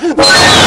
Mama!